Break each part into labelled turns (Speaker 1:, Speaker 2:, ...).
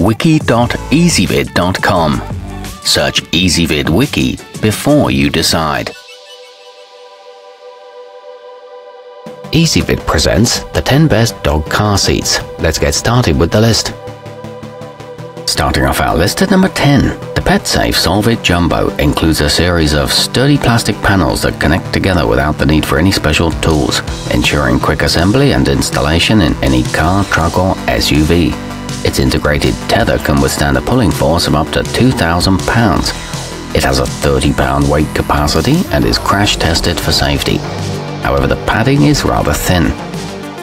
Speaker 1: wiki.ezvid.com. Search Ezvid Wiki before you decide. Ezvid presents the 10 best dog car seats. Let's get started with the list. Starting off our list at number 10, the PetSafe Solvit Jumbo includes a series of sturdy plastic panels that connect together without the need for any special tools, ensuring quick assembly and installation in any car, truck or SUV. Its integrated tether can withstand a pulling force of up to 2,000 pounds. It has a 30 pound weight capacity and is crash tested for safety. However, the padding is rather thin.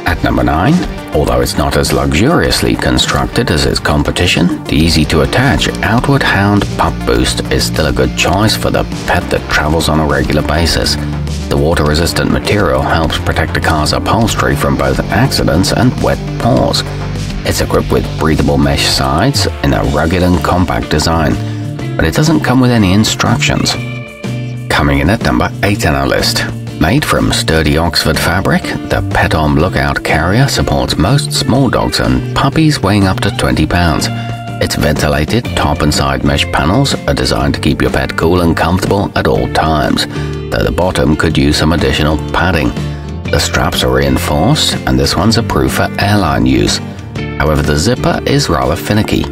Speaker 1: At number 9, Although it's not as luxuriously constructed as its competition, the easy-to-attach Outward Hound Pup Boost is still a good choice for the pet that travels on a regular basis. The water-resistant material helps protect the car's upholstery from both accidents and wet paws. It's equipped with breathable mesh sides in a rugged and compact design, but it doesn't come with any instructions. Coming in at number 8 on our list, Made from sturdy Oxford fabric, the Pettom Lookout Carrier supports most small dogs and puppies weighing up to 20 pounds. Its ventilated top and side mesh panels are designed to keep your pet cool and comfortable at all times, though the bottom could use some additional padding. The straps are reinforced, and this one's approved for airline use. However, the zipper is rather finicky.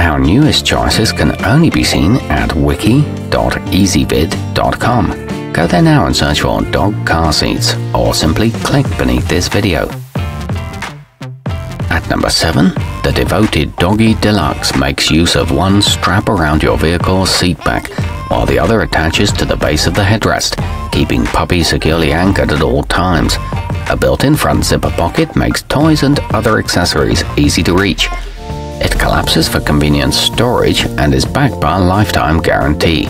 Speaker 1: Our newest choices can only be seen at wiki.ezvid.com. Go there now and search for dog car seats or simply click beneath this video. At number 7, the devoted Doggy Deluxe makes use of one strap around your vehicle's seat back, while the other attaches to the base of the headrest, keeping puppy securely anchored at all times. A built-in front zipper pocket makes toys and other accessories easy to reach. It collapses for convenient storage and is backed by a lifetime guarantee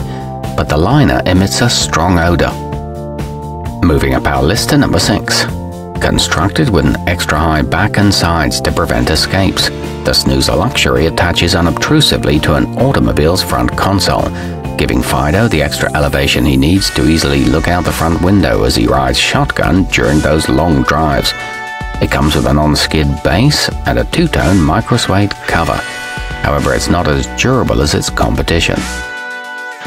Speaker 1: but the liner emits a strong odor. Moving up our list to number 6. Constructed with an extra high back and sides to prevent escapes, the Snoozer Luxury attaches unobtrusively to an automobile's front console, giving Fido the extra elevation he needs to easily look out the front window as he rides shotgun during those long drives. It comes with a non-skid base and a two-tone microsuede cover. However, it's not as durable as its competition.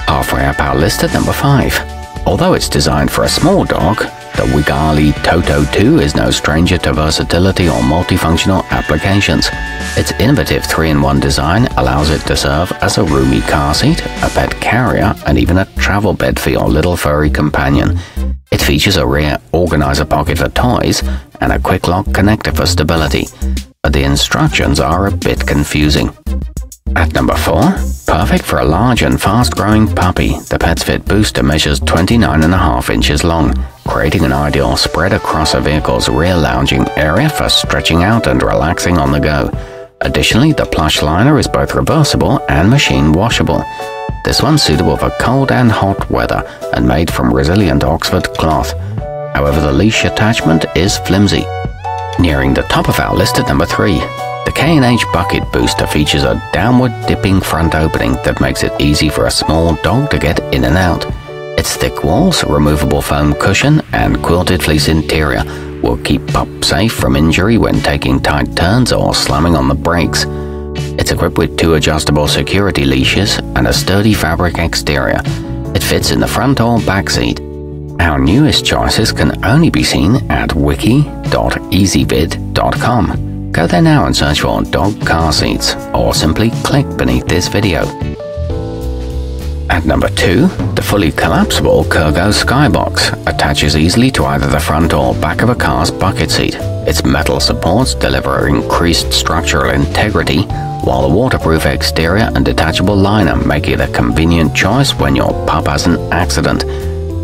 Speaker 1: Halfway up our list at number 5. Although it's designed for a small dog, the Wigali Toto Too is no stranger to versatility or multifunctional applications. Its innovative 3-in-1 design allows it to serve as a roomy car seat, a pet carrier, and even a travel bed for your little furry companion. It features a rear organizer pocket for toys and a quick lock connector for stability, but the instructions are a bit confusing. At number 4, perfect for a large and fast-growing puppy, the PetsFit Booster measures 29.5 inches long, creating an ideal spread across a vehicle's rear lounging area for stretching out and relaxing on the go. Additionally, the plush liner is both reversible and machine washable. This one's suitable for cold and hot weather and made from resilient Oxford cloth. However, the leash attachment is flimsy. Nearing the top of our list at number 3, the K&H Bucket Booster features a downward dipping front opening that makes it easy for a small dog to get in and out. Its thick walls, removable foam cushion, and quilted fleece interior will keep Pup safe from injury when taking tight turns or slamming on the brakes. It's equipped with two adjustable security leashes and a sturdy fabric exterior. It fits in the front or back seat. Our newest choices can only be seen at wiki.ezvid.com. Go there now and search for dog car seats, or simply click beneath this video. At number 2, the fully collapsible Kurgo Skybox attaches easily to either the front or back of a car's bucket seat. Its metal supports deliver increased structural integrity, while the waterproof exterior and detachable liner make it a convenient choice when your pup has an accident.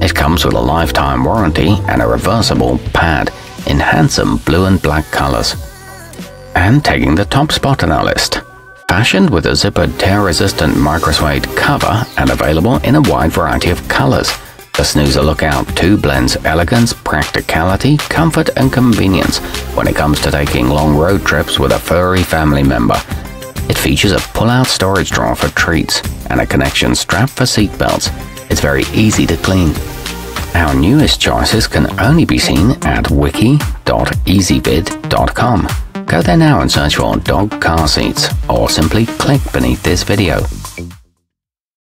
Speaker 1: It comes with a lifetime warranty and a reversible pad in handsome blue and black colors and taking the top spot on our list. Fashioned with a zippered tear-resistant microsuede cover and available in a wide variety of colors, the Snoozer Lookout 2 blends elegance, practicality, comfort and convenience when it comes to taking long road trips with a furry family member. It features a pull-out storage drawer for treats and a connection strap for seatbelts. It's very easy to clean. Our newest choices can only be seen at wiki.ezvid.com. Go there now and search for dog car seats, or simply click beneath this video.